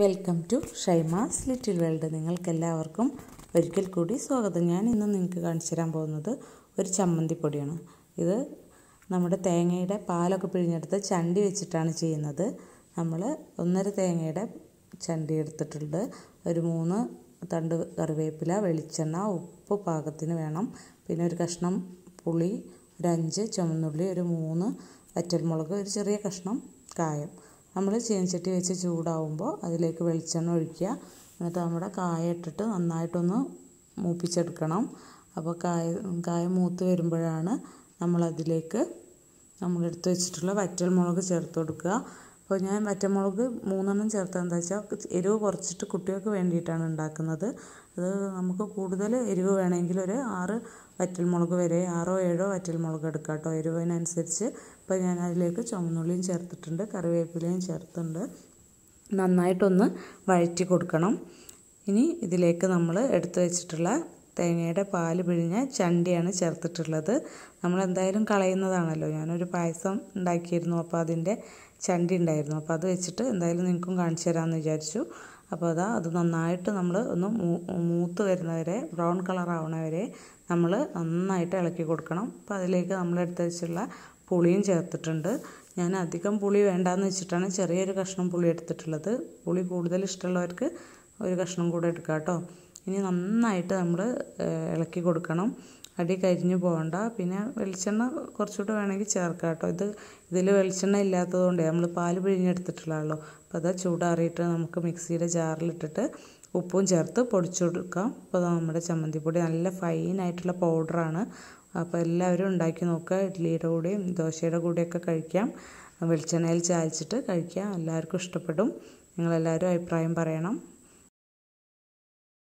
Welcome to Shaima's little world. നിങ്ങൾക്കെല്ലാവർക്കും ഒരിക്കൽ കൂടി സ്വാഗതം. ഞാൻ ഇന്ന് നിങ്ങൾക്ക് കാണിച്ചു തരാൻ പോകുന്നത് ഒരു ചമ്മന്തിപ്പൊടിയാണ്. ഇത് നമ്മുടെ തേങ്ങയുടെ പാലൊക്കെ പിഴിഞ്ഞെടുത്ത് ചണ്ടി വെച്ചിട്ടാണ് ചെയ്യുന്നത്. നമ്മൾ ഒന്നര തേങ്ങയുടെ ചണ്ടി എടുത്തിട്ടുണ്ട്. ഒരു മൂന്ന് തണ്ട് കറിവേപ്പില വെളിച്ചെണ്ണ ഉപ്പ് പാകത്തിന് വേണം. പിന്നെ ഒരു കഷ്ണം പുളി ഒരു അഞ്ച് ചുമന്നുള്ളി ഒരു മൂന്ന് വറ്റൽമുളക് ഒരു ചെറിയ കഷ്ണം കായം. നമ്മൾ ചീനച്ചട്ടി വെച്ച് ചൂടാവുമ്പോൾ അതിലേക്ക് വെളിച്ചെണ്ണ ഒഴിക്കുക. എന്നിട്ട് നമ്മുടെ കായ ഇട്ടിട്ട് നന്നായിട്ടൊന്ന് മൂപ്പിച്ചെടുക്കണം. അപ്പോൾ കായ കായ മൂത്ത് വരുമ്പോഴാണ് നമ്മളതിലേക്ക് നമ്മളെടുത്ത് വെച്ചിട്ടുള്ള വെച്ചിട്ടുള്ള വറ്റൽമുളക് ചേർത്ത് കൊടുക്കുക. അപ്പോൾ ഞാൻ വറ്റമുളക് മൂന്നെണ്ണം ചേർത്തത് എന്താ വെച്ചാൽ എരിവ് കുറച്ചിട്ട് കുട്ടികൾക്ക് വേണ്ടിയിട്ടാണ് ഉണ്ടാക്കുന്നത്. അത് നമുക്ക് കൂടുതൽ എരിവ് വേണമെങ്കിൽ ഒരു ആറ് വറ്റൽമുളക് വരെ ആറോ ഏഴോ വറ്റൽമുളക് എടുക്കാം കേട്ടോ. എരിവിനനുസരിച്ച് ഇപ്പോൾ ഞാൻ അതിലേക്ക് ചുവന്നുള്ളിയും ചേർത്തിട്ടുണ്ട് കറിവേപ്പിലയും ചേർത്തിട്ടുണ്ട്. നന്നായിട്ടൊന്ന് വഴറ്റി കൊടുക്കണം. ഇനി ഇതിലേക്ക് നമ്മൾ എടുത്തു വെച്ചിട്ടുള്ള തേങ്ങയുടെ പാൽ പിഴിഞ്ഞ ചണ്ടിയാണ് ചേർത്തിട്ടുള്ളത്. നമ്മൾ എന്തായാലും കളയുന്നതാണല്ലോ. ഞാനൊരു പായസം ഉണ്ടാക്കിയിരുന്നു അപ്പോൾ അതിന്റെ ചണ്ടി ഉണ്ടായിരുന്നു. അപ്പോൾ അത് വെച്ചിട്ട് എന്തായാലും നിങ്ങൾക്കും കാണിച്ചു തരാമെന്ന് വിചാരിച്ചു. അപ്പോൾ അതാ അത് നന്നായിട്ട് നമ്മൾ ഒന്ന് മൂത്ത് വരുന്നവരെ ബ്രൗൺ കളർ ആവണവരെ നമ്മൾ നന്നായിട്ട് ഇളക്കി കൊടുക്കണം. അപ്പോൾ അതിലേക്ക് നമ്മൾ എടുത്ത് വെച്ചുള്ള പുളിയും ചേർത്തിട്ടുണ്ട്. ഞാൻ അധികം പുളി വേണ്ടാന്ന് വെച്ചിട്ടാണ് ചെറിയൊരു കഷ്ണം പുളി എടുത്തിട്ടുള്ളത്. പുളി കൂടുതൽ ഇഷ്ടമുള്ളവർക്ക് ഒരു കഷ്ണം കൂടെ എടുക്കാം കേട്ടോ. ഇനി നന്നായിട്ട് നമ്മൾ ഇളക്കി കൊടുക്കണം. അടി കരിഞ്ഞു പോകണ്ട പിന്നെ വെളിച്ചെണ്ണ കുറച്ചുകൂടെ വേണമെങ്കിൽ ചേർക്കാം കേട്ടോ. ഇത് ഇതിൽ വെളിച്ചെണ്ണ ഇല്ലാത്തതുകൊണ്ട് നമ്മൾ പാൽ പിഴിഞ്ഞെടുത്തിട്ടുള്ളതാണല്ലോ അപ്പോൾ അത് ചൂടാറിയിട്ട് നമുക്ക് മിക്സിയുടെ ജാറിലിട്ടിട്ട് ഉപ്പും ചേർത്ത് പൊടിച്ചു കൊടുക്കാം അപ്പോൾ നമ്മുടെ ചമ്മന്തിപ്പൊടി നല്ല ഫൈനായിട്ടുള്ള പൗഡറാണ് അപ്പോൾ എല്ലാവരും ഉണ്ടാക്കി നോക്കുക. ഇഡ്ഡലിയുടെ കൂടെയും ദോശയുടെ കൂടെയൊക്കെ കഴിക്കാം. വെളിച്ചെണ്ണയിൽ ചായച്ചിട്ട് കഴിക്കാം. എല്ലാവർക്കും ഇഷ്ടപ്പെടും. നിങ്ങളെല്ലാവരും അഭിപ്രായം പറയണം.